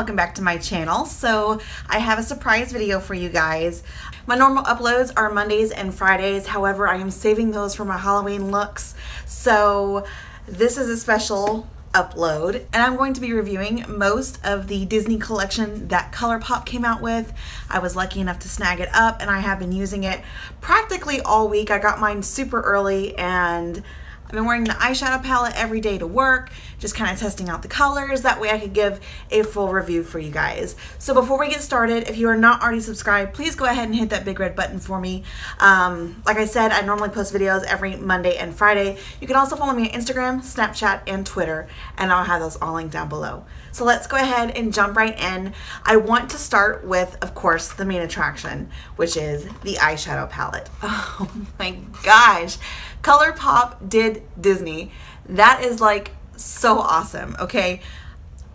welcome back to my channel. So I have a surprise video for you guys. My normal uploads are Mondays and Fridays, however I am saving those for my Halloween looks. So this is a special upload and I'm going to be reviewing most of the Disney collection that ColourPop came out with. I was lucky enough to snag it up and I have been using it practically all week. I got mine super early and I've been wearing the eyeshadow palette every day to work, just kind of testing out the colors. That way I could give a full review for you guys. So before we get started, if you are not already subscribed, please go ahead and hit that big red button for me. Um, like I said, I normally post videos every Monday and Friday. You can also follow me on Instagram, Snapchat, and Twitter, and I'll have those all linked down below. So let's go ahead and jump right in. I want to start with, of course, the main attraction, which is the eyeshadow palette. Oh my gosh. ColourPop did Disney. That is like so awesome, okay?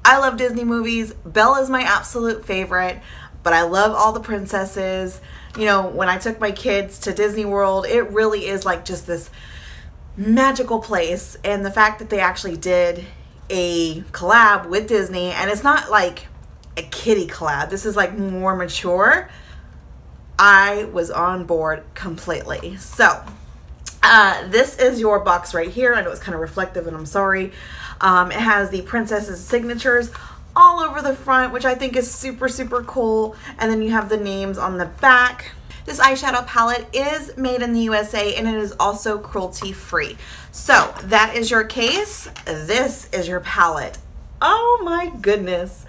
I love Disney movies. Belle is my absolute favorite, but I love all the princesses. You know, when I took my kids to Disney World, it really is like just this magical place. And the fact that they actually did a collab with Disney, and it's not like a kitty collab, this is like more mature. I was on board completely. So, uh, this is your box right here. I know it's kind of reflective and I'm sorry. Um, it has the princess's signatures all over the front, which I think is super, super cool. And then you have the names on the back. This eyeshadow palette is made in the USA and it is also cruelty free. So that is your case. This is your palette. Oh my goodness.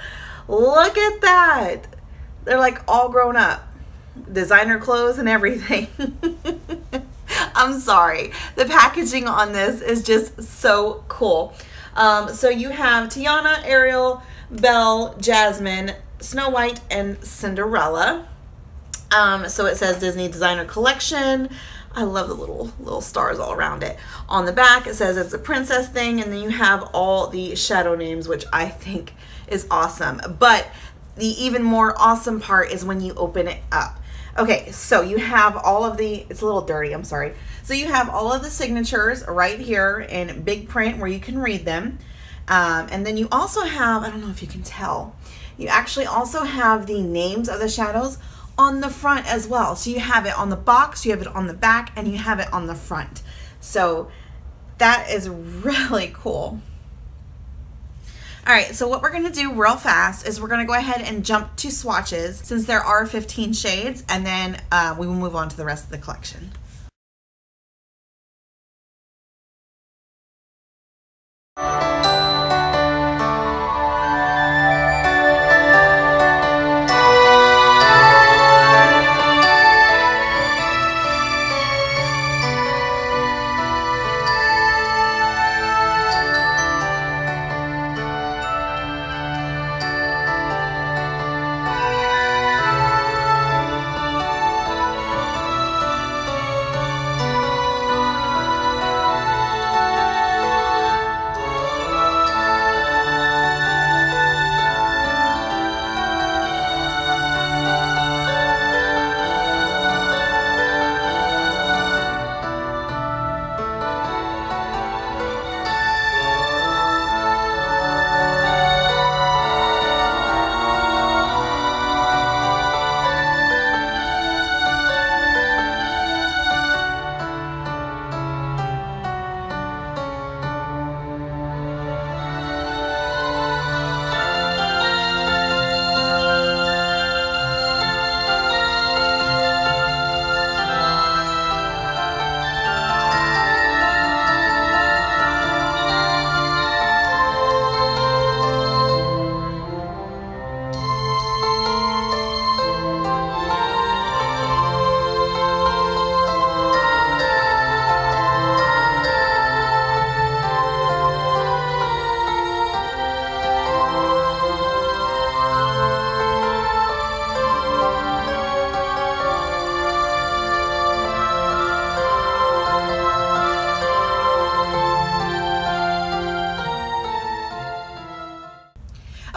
Look at that. They're like all grown up. Designer clothes and everything. I'm sorry. The packaging on this is just so cool. Um, so you have Tiana, Ariel, Belle, Jasmine, Snow White, and Cinderella. Um, so it says Disney Designer Collection. I love the little little stars all around it. On the back, it says it's a princess thing, and then you have all the shadow names, which I think is awesome. But the even more awesome part is when you open it up. Okay, so you have all of the, it's a little dirty, I'm sorry. So you have all of the signatures right here in big print where you can read them. Um, and then you also have, I don't know if you can tell, you actually also have the names of the shadows on the front as well. So you have it on the box, you have it on the back, and you have it on the front. So that is really cool. All right, so what we're gonna do real fast is we're gonna go ahead and jump to swatches since there are 15 shades and then uh, we will move on to the rest of the collection.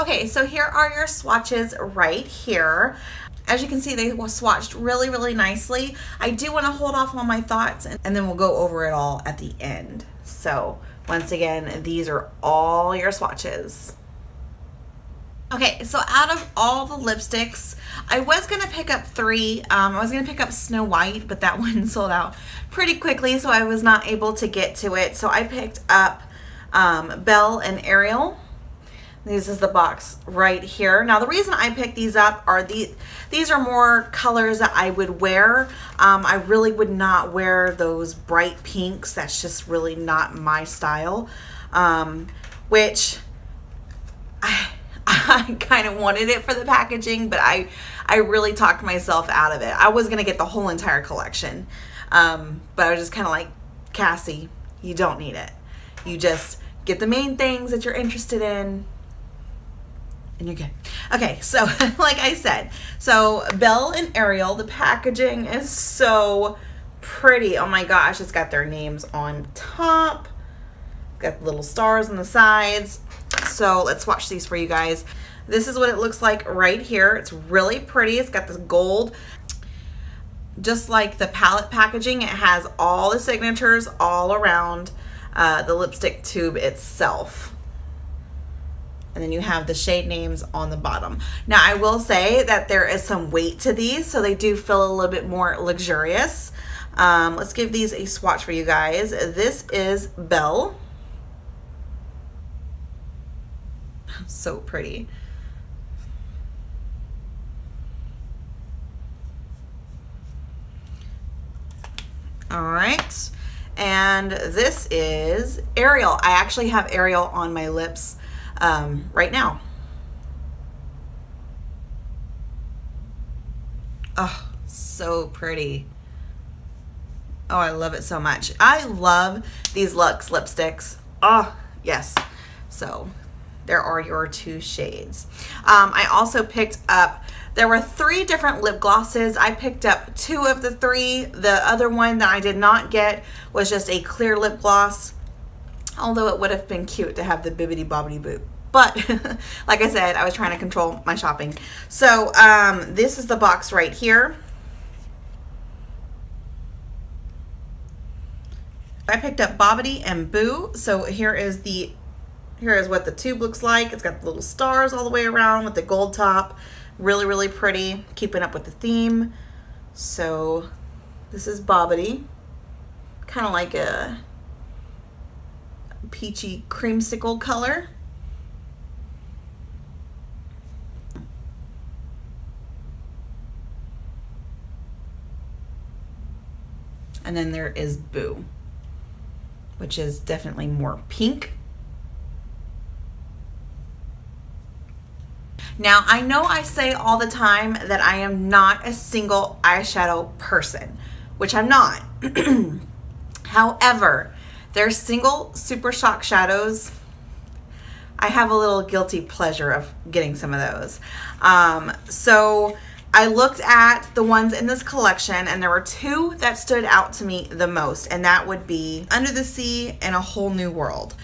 Okay, so here are your swatches right here. As you can see, they were swatched really, really nicely. I do want to hold off on my thoughts and, and then we'll go over it all at the end. So once again, these are all your swatches. Okay, so out of all the lipsticks, I was going to pick up three. Um, I was going to pick up Snow White, but that one sold out pretty quickly, so I was not able to get to it. So I picked up um, Belle and Ariel. This is the box right here. Now the reason I picked these up are the these are more colors that I would wear. Um, I really would not wear those bright pinks. That's just really not my style. Um, which I I kind of wanted it for the packaging, but I I really talked myself out of it. I was gonna get the whole entire collection, um, but I was just kind of like Cassie, you don't need it. You just get the main things that you're interested in and you're good. Okay, so like I said, so Belle and Ariel, the packaging is so pretty. Oh my gosh, it's got their names on top. Got little stars on the sides. So let's watch these for you guys. This is what it looks like right here. It's really pretty. It's got this gold. Just like the palette packaging, it has all the signatures all around uh, the lipstick tube itself and then you have the shade names on the bottom. Now I will say that there is some weight to these, so they do feel a little bit more luxurious. Um, let's give these a swatch for you guys. This is Belle. So pretty. All right. And this is Ariel. I actually have Ariel on my lips um, right now. Oh, so pretty. Oh, I love it so much. I love these Lux lipsticks. Oh, yes. So there are your two shades. Um, I also picked up, there were three different lip glosses. I picked up two of the three. The other one that I did not get was just a clear lip gloss although it would have been cute to have the bibbidi bobbidi boo. But like I said, I was trying to control my shopping. So um, this is the box right here. I picked up Bobbidi and Boo. So here is the here is what the tube looks like. It's got the little stars all the way around with the gold top. Really, really pretty. Keeping up with the theme. So this is Bobbidi. Kind of like a peachy creamsicle color. And then there is Boo, which is definitely more pink. Now, I know I say all the time that I am not a single eyeshadow person, which I'm not. However, their single Super Shock shadows, I have a little guilty pleasure of getting some of those. Um, so I looked at the ones in this collection and there were two that stood out to me the most and that would be Under the Sea and A Whole New World.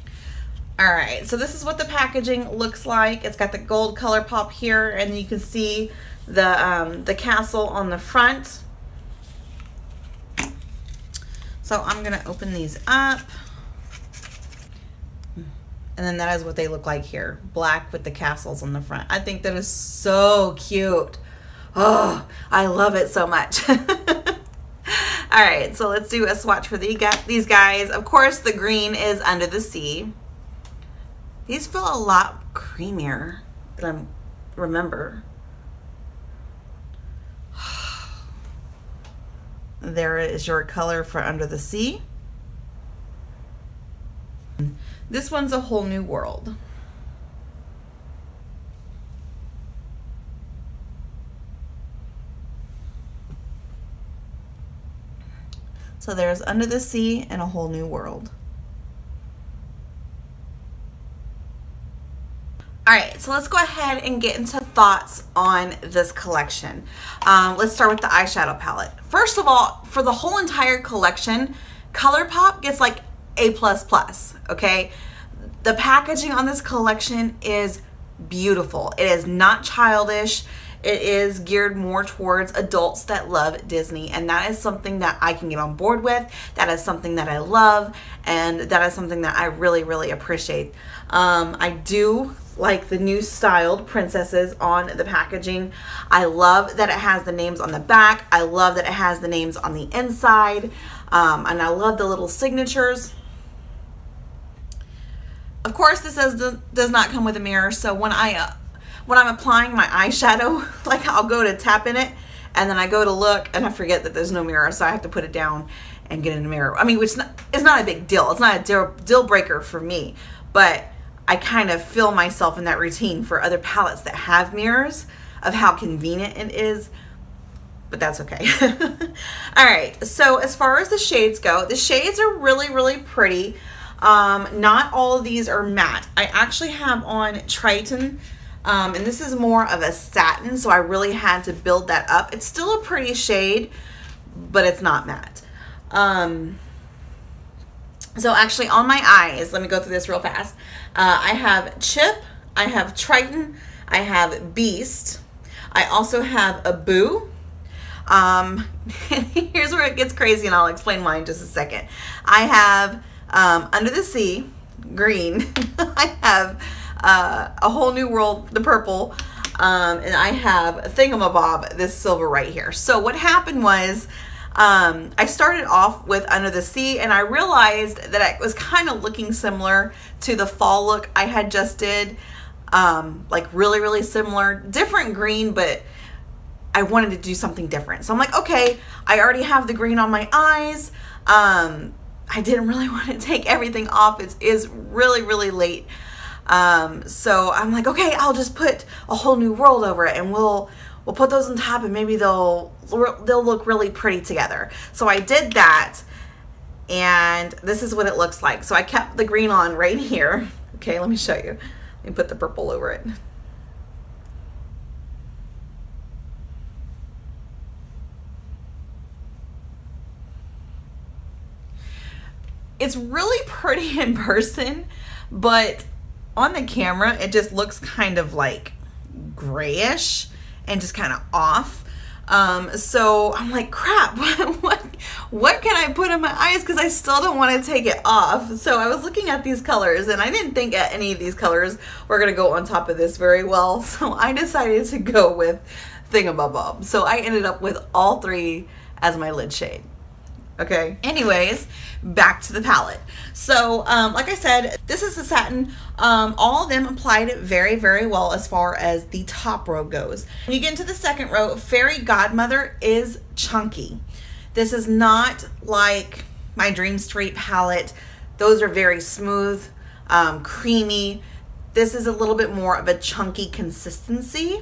All right, so this is what the packaging looks like. It's got the gold ColourPop here and you can see the, um, the castle on the front. So I'm gonna open these up. And then that is what they look like here. Black with the castles on the front. I think that is so cute. Oh, I love it so much. All right, so let's do a swatch for the, these guys. Of course, the green is Under the Sea. These feel a lot creamier than I remember. There is your color for Under the Sea. This one's a whole new world. So there's Under the Sea and a Whole New World. All right, so let's go ahead and get into thoughts on this collection. Um, let's start with the eyeshadow palette. First of all, for the whole entire collection, ColourPop gets like A++, plus okay? The packaging on this collection is beautiful. It is not childish. it is geared more towards adults that love Disney. And that is something that I can get on board with. That is something that I love. And that is something that I really, really appreciate. Um, I do like the new styled princesses on the packaging. I love that it has the names on the back. I love that it has the names on the inside. Um, and I love the little signatures. Of course, this does, does not come with a mirror. So when I uh, when I'm applying my eyeshadow, like I'll go to tap in it and then I go to look and I forget that there's no mirror. So I have to put it down and get in a mirror. I mean, which not, it's not a big deal. It's not a deal, deal breaker for me, but I kind of feel myself in that routine for other palettes that have mirrors of how convenient it is, but that's okay. all right, so as far as the shades go, the shades are really, really pretty. Um, not all of these are matte. I actually have on Triton, um, and this is more of a satin, so I really had to build that up. It's still a pretty shade, but it's not matte. Um, so actually on my eyes, let me go through this real fast. Uh, I have Chip, I have Triton, I have Beast, I also have a Boo. Um, here's where it gets crazy and I'll explain why in just a second. I have um, Under the Sea, green. I have uh, A Whole New World, the purple. Um, and I have Thingamabob, this silver right here. So what happened was um, I started off with Under the Sea and I realized that it was kind of looking similar to the fall look I had just did. Um, like really, really similar, different green, but I wanted to do something different. So I'm like, okay, I already have the green on my eyes. Um, I didn't really want to take everything off. It is really, really late. Um, so I'm like, okay, I'll just put a whole new world over it and we'll we'll put those on top and maybe they'll they'll look really pretty together. So I did that and this is what it looks like. So I kept the green on right here. Okay, let me show you. Let me put the purple over it. It's really pretty in person, but on the camera, it just looks kind of like grayish and just kind of off. Um, so I'm like, crap, what, what, what can I put in my eyes? Cause I still don't want to take it off. So I was looking at these colors and I didn't think any of these colors were going to go on top of this very well. So I decided to go with Thingamabob. So I ended up with all three as my lid shade. Okay. Anyways, back to the palette. So, um, like I said, this is the satin. Um, all of them applied very, very well as far as the top row goes. When you get into the second row, Fairy Godmother is chunky. This is not like my Dream Street palette. Those are very smooth, um, creamy. This is a little bit more of a chunky consistency.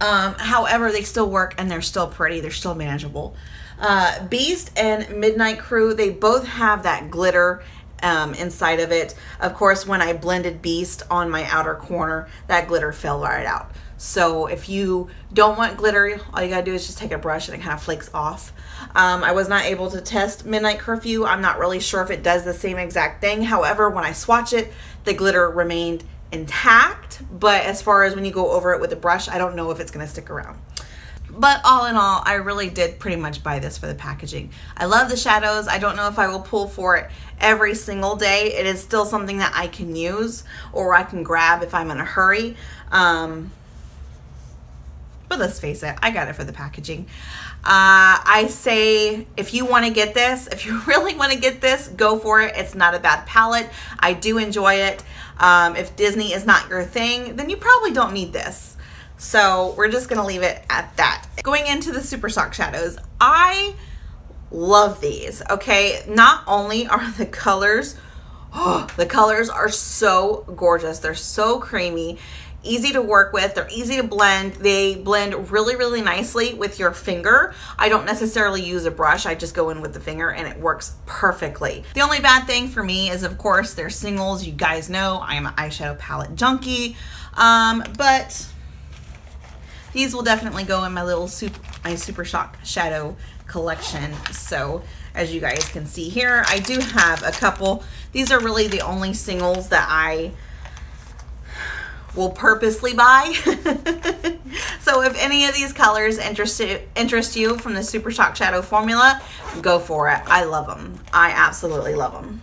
Um, however, they still work and they're still pretty. They're still manageable. Uh, Beast and Midnight Curfew, they both have that glitter um, inside of it. Of course, when I blended Beast on my outer corner, that glitter fell right out. So if you don't want glitter, all you gotta do is just take a brush and it kind of flakes off. Um, I was not able to test Midnight Curfew. I'm not really sure if it does the same exact thing. However, when I swatch it, the glitter remained intact. But as far as when you go over it with a brush, I don't know if it's gonna stick around. But all in all, I really did pretty much buy this for the packaging. I love the shadows. I don't know if I will pull for it every single day. It is still something that I can use or I can grab if I'm in a hurry. Um, but let's face it, I got it for the packaging. Uh, I say if you want to get this, if you really want to get this, go for it. It's not a bad palette. I do enjoy it. Um, if Disney is not your thing, then you probably don't need this. So we're just gonna leave it at that. Going into the Super Shock Shadows, I love these, okay? Not only are the colors, oh, the colors are so gorgeous. They're so creamy, easy to work with. They're easy to blend. They blend really, really nicely with your finger. I don't necessarily use a brush. I just go in with the finger and it works perfectly. The only bad thing for me is, of course, they're singles. You guys know I am an eyeshadow palette junkie. Um, but these will definitely go in my little super, my Super Shock Shadow collection. So as you guys can see here, I do have a couple. These are really the only singles that I will purposely buy. so if any of these colors interest, interest you from the Super Shock Shadow formula, go for it. I love them. I absolutely love them.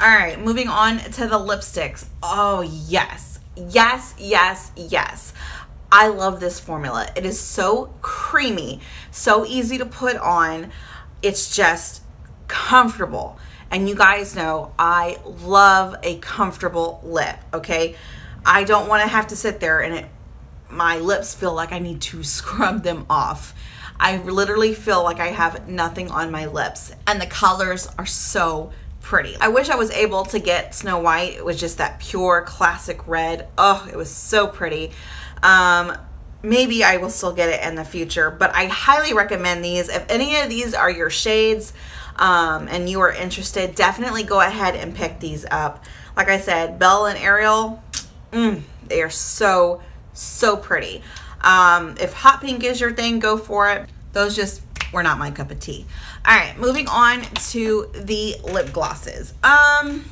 All right, moving on to the lipsticks. Oh, yes. Yes, yes, yes. I love this formula. It is so creamy, so easy to put on. It's just comfortable. And you guys know I love a comfortable lip, okay? I don't want to have to sit there and it, my lips feel like I need to scrub them off. I literally feel like I have nothing on my lips and the colors are so pretty. I wish I was able to get Snow White. It was just that pure classic red. Oh, it was so pretty. Um, maybe I will still get it in the future, but I highly recommend these. If any of these are your shades um, and you are interested, definitely go ahead and pick these up. Like I said, Belle and Ariel, mm, they are so, so pretty. Um, if hot pink is your thing, go for it. Those just were not my cup of tea. All right, moving on to the lip glosses. Um,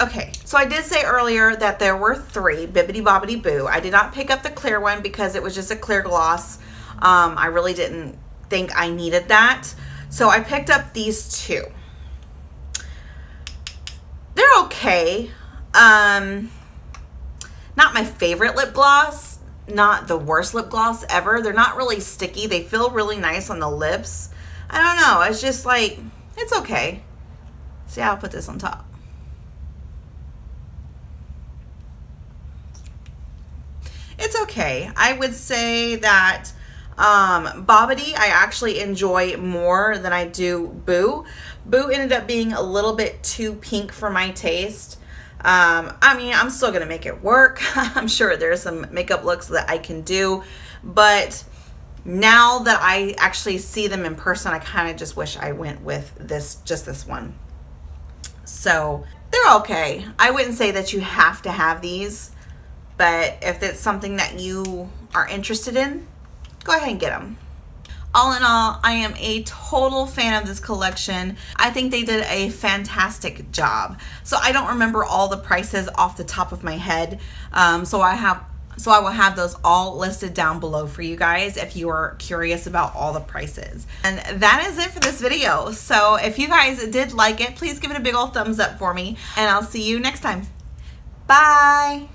okay, so I did say earlier that there were three, Bibbidi Bobbidi Boo. I did not pick up the clear one because it was just a clear gloss. Um, I really didn't think I needed that. So I picked up these two. They're okay. Um, not my favorite lip gloss, not the worst lip gloss ever. They're not really sticky. They feel really nice on the lips. I don't know. It's just like, it's okay. See, I'll put this on top. It's okay. I would say that um, Bobbidi I actually enjoy more than I do Boo. Boo ended up being a little bit too pink for my taste. Um, I mean, I'm still going to make it work. I'm sure there's some makeup looks that I can do, but now that I actually see them in person, I kind of just wish I went with this, just this one. So they're okay. I wouldn't say that you have to have these, but if it's something that you are interested in, go ahead and get them all in all, I am a total fan of this collection. I think they did a fantastic job. So I don't remember all the prices off the top of my head. Um, so I have so I will have those all listed down below for you guys if you are curious about all the prices. And that is it for this video. So if you guys did like it, please give it a big old thumbs up for me and I'll see you next time. Bye.